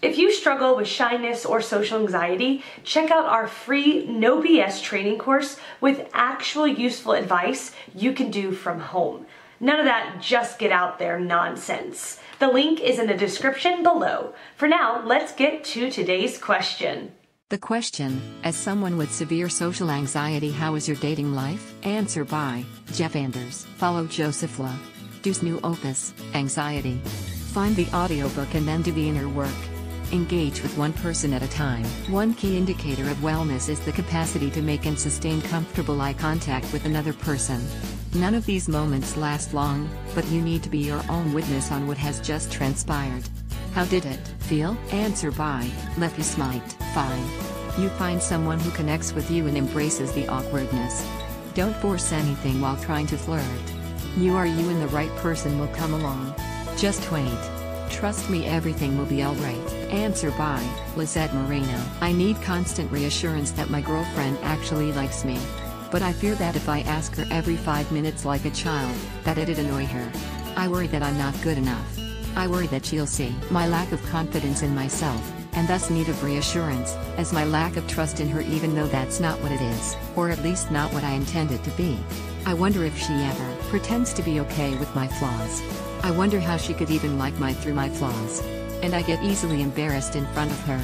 If you struggle with shyness or social anxiety, check out our free No BS training course with actual useful advice you can do from home. None of that just get out there nonsense. The link is in the description below. For now, let's get to today's question. The question, as someone with severe social anxiety, how is your dating life? Answer by Jeff Anders. Follow Joseph La. Deuce new opus, Anxiety. Find the audiobook and then do the inner work. Engage with one person at a time. One key indicator of wellness is the capacity to make and sustain comfortable eye contact with another person. None of these moments last long, but you need to be your own witness on what has just transpired. How did it feel? Answer by Leffy Smite. Fine. You find someone who connects with you and embraces the awkwardness. Don't force anything while trying to flirt. You are you and the right person will come along. Just wait. Trust me, everything will be alright. Answer by Lizette Moreno. I need constant reassurance that my girlfriend actually likes me. But I fear that if I ask her every five minutes like a child, that it'd annoy her. I worry that I'm not good enough. I worry that she'll see my lack of confidence in myself, and thus need of reassurance, as my lack of trust in her even though that's not what it is, or at least not what I intend it to be. I wonder if she ever pretends to be okay with my flaws. I wonder how she could even like my through my flaws. And I get easily embarrassed in front of her.